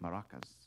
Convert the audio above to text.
maracas.